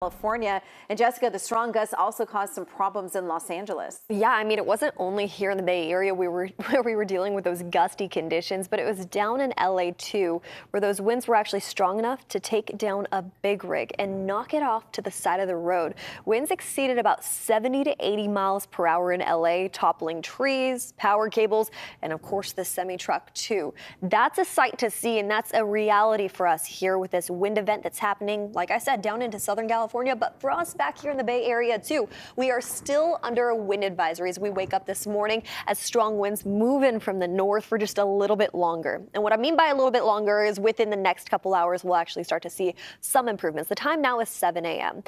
California. And Jessica, the strong gusts also caused some problems in Los Angeles. Yeah, I mean, it wasn't only here in the Bay Area we were where we were dealing with those gusty conditions, but it was down in LA too, where those winds were actually strong enough to take down a big rig and knock it off to the side of the road. Winds exceeded about 70 to 80 miles per hour in LA, toppling trees, power cables, and of course the semi truck too. That's a sight to see, and that's a reality for us here with this wind event that's happening, like I said, down into Southern California. California, but for us back here in the Bay Area too, we are still under a wind advisory as we wake up this morning as strong winds move in from the north for just a little bit longer. And what I mean by a little bit longer is within the next couple hours, we'll actually start to see some improvements. The time now is 7 a.m.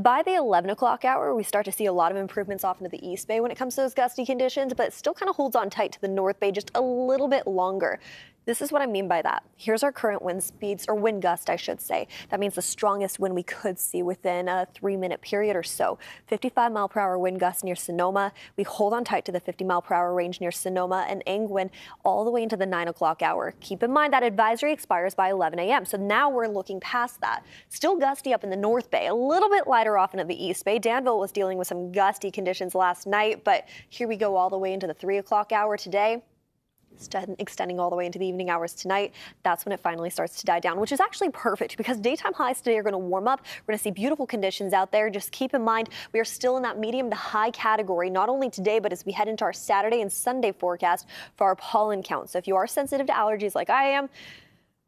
By the 11 o'clock hour, we start to see a lot of improvements off into the East Bay when it comes to those gusty conditions, but it still kind of holds on tight to the North Bay just a little bit longer. This is what I mean by that. Here's our current wind speeds, or wind gust, I should say. That means the strongest wind we could see within a three minute period or so. 55 mile per hour wind gust near Sonoma. We hold on tight to the 50 mile per hour range near Sonoma and Angwin all the way into the 9 o'clock hour. Keep in mind that advisory expires by 11 a.m. So now we're looking past that. Still gusty up in the North Bay, a little bit lighter off into the East Bay. Danville was dealing with some gusty conditions last night, but here we go all the way into the 3 o'clock hour today extending all the way into the evening hours tonight. That's when it finally starts to die down, which is actually perfect because daytime highs today are going to warm up. We're going to see beautiful conditions out there. Just keep in mind we are still in that medium to high category, not only today, but as we head into our Saturday and Sunday forecast for our pollen count. So if you are sensitive to allergies like I am,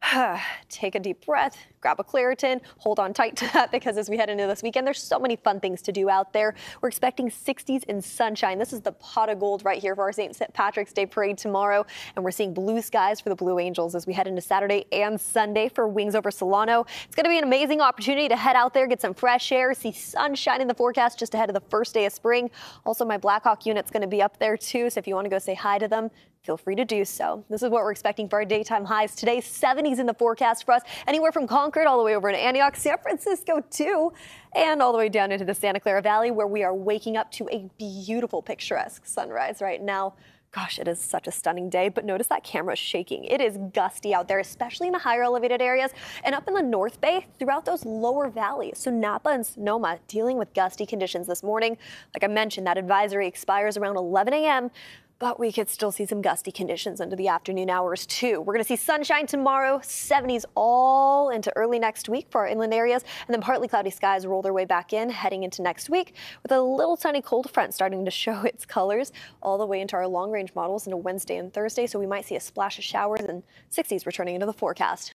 take a deep breath, grab a Claritin, hold on tight to that because as we head into this weekend, there's so many fun things to do out there. We're expecting 60s and sunshine. This is the pot of gold right here for our St. Patrick's Day parade tomorrow. And we're seeing blue skies for the Blue Angels as we head into Saturday and Sunday for Wings over Solano. It's going to be an amazing opportunity to head out there, get some fresh air, see sunshine in the forecast just ahead of the first day of spring. Also, my Blackhawk unit's going to be up there too. So if you want to go say hi to them, feel free to do so. This is what we're expecting for our daytime highs today. 70s in the forecast for us, anywhere from Concord all the way over to Antioch, San Francisco too, and all the way down into the Santa Clara Valley where we are waking up to a beautiful picturesque sunrise right now. Gosh, it is such a stunning day, but notice that camera shaking. It is gusty out there, especially in the higher elevated areas and up in the North Bay throughout those lower valleys. So Napa and Sonoma dealing with gusty conditions this morning. Like I mentioned, that advisory expires around 11 a.m but we could still see some gusty conditions into the afternoon hours too. We're going to see sunshine tomorrow, 70s all into early next week for our inland areas, and then partly cloudy skies roll their way back in heading into next week with a little tiny cold front starting to show its colors all the way into our long range models into Wednesday and Thursday. So we might see a splash of showers and 60s returning into the forecast.